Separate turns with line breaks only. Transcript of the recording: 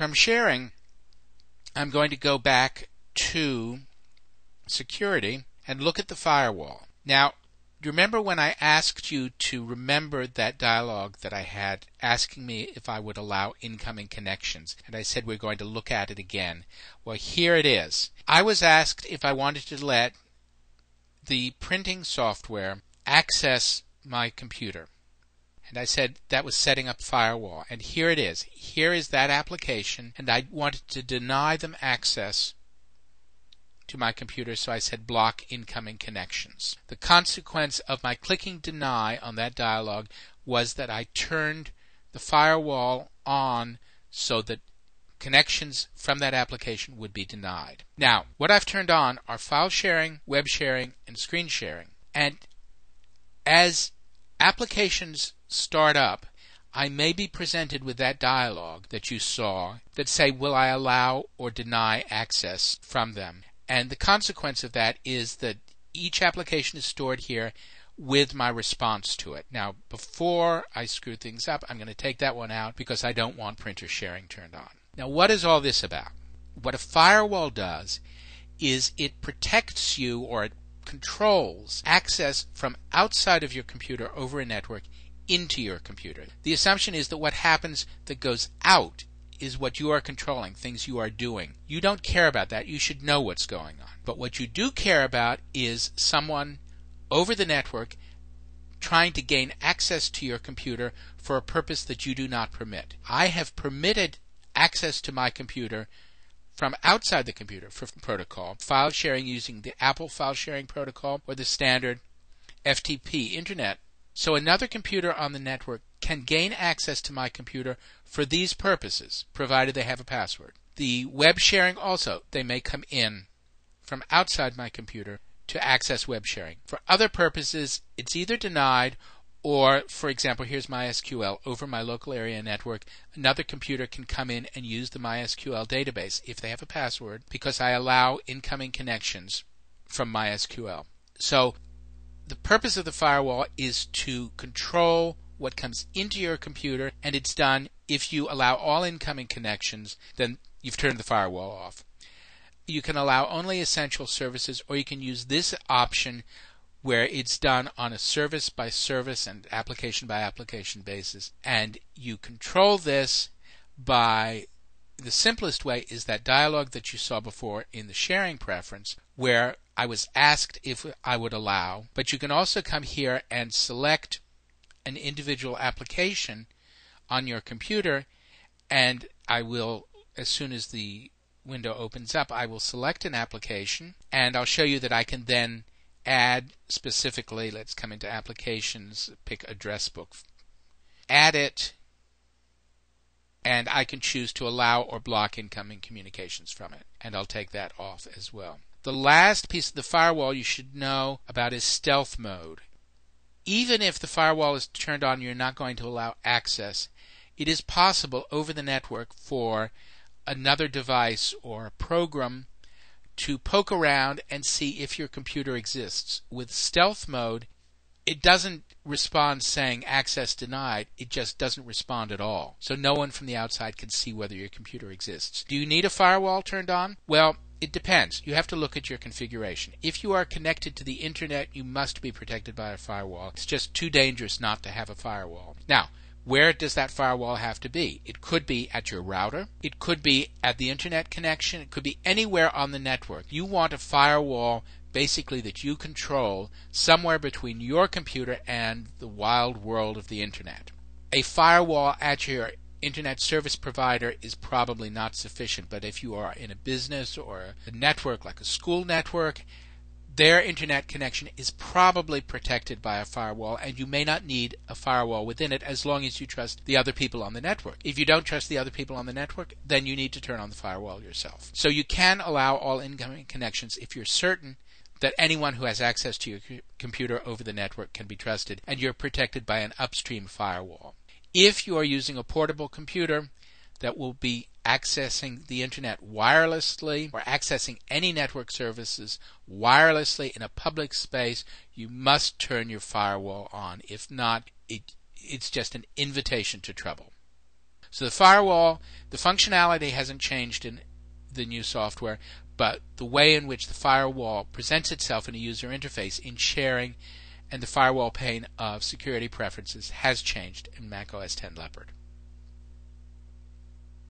from sharing, I'm going to go back to security and look at the firewall. Now, remember when I asked you to remember that dialogue that I had asking me if I would allow incoming connections? And I said we're going to look at it again. Well, here it is. I was asked if I wanted to let the printing software access my computer. And I said that was setting up firewall. And here it is. Here is that application. And I wanted to deny them access to my computer, so I said block incoming connections. The consequence of my clicking deny on that dialog was that I turned the firewall on so that connections from that application would be denied. Now, what I've turned on are file sharing, web sharing, and screen sharing. And as applications start up, I may be presented with that dialog that you saw that say, will I allow or deny access from them? And the consequence of that is that each application is stored here with my response to it. Now, before I screw things up, I'm going to take that one out because I don't want printer sharing turned on. Now, what is all this about? What a firewall does is it protects you or it controls access from outside of your computer over a network into your computer. The assumption is that what happens that goes out is what you are controlling, things you are doing. You don't care about that. You should know what's going on. But what you do care about is someone over the network trying to gain access to your computer for a purpose that you do not permit. I have permitted access to my computer from outside the computer for protocol, file sharing using the Apple file sharing protocol or the standard FTP internet. So another computer on the network can gain access to my computer for these purposes, provided they have a password. The web sharing also, they may come in from outside my computer to access web sharing. For other purposes, it's either denied or, for example, here's MySQL over my local area network. Another computer can come in and use the MySQL database if they have a password because I allow incoming connections from MySQL. So the purpose of the firewall is to control what comes into your computer, and it's done if you allow all incoming connections, then you've turned the firewall off. You can allow only essential services, or you can use this option where it's done on a service by service and application by application basis. And you control this by the simplest way is that dialog that you saw before in the sharing preference, where I was asked if I would allow, but you can also come here and select an individual application on your computer, and I will, as soon as the window opens up, I will select an application, and I'll show you that I can then add specifically, let's come into applications, pick address book, add it, and I can choose to allow or block incoming communications from it, and I'll take that off as well. The last piece of the firewall you should know about is stealth mode even if the firewall is turned on, you're not going to allow access. It is possible over the network for another device or a program to poke around and see if your computer exists. With stealth mode, it doesn't respond saying access denied, it just doesn't respond at all. So no one from the outside can see whether your computer exists. Do you need a firewall turned on? Well, it depends. You have to look at your configuration. If you are connected to the internet, you must be protected by a firewall. It's just too dangerous not to have a firewall. Now, where does that firewall have to be? It could be at your router. It could be at the internet connection. It could be anywhere on the network. You want a firewall basically that you control somewhere between your computer and the wild world of the internet. A firewall at your internet service provider is probably not sufficient, but if you are in a business or a network like a school network, their internet connection is probably protected by a firewall, and you may not need a firewall within it as long as you trust the other people on the network. If you don't trust the other people on the network, then you need to turn on the firewall yourself. So you can allow all incoming connections if you're certain that anyone who has access to your computer over the network can be trusted, and you're protected by an upstream firewall. If you are using a portable computer that will be accessing the internet wirelessly or accessing any network services wirelessly in a public space, you must turn your firewall on. If not, it, it's just an invitation to trouble. So the firewall, the functionality hasn't changed in the new software, but the way in which the firewall presents itself in a user interface in sharing and the firewall pane of security preferences has changed in Mac OS X Leopard.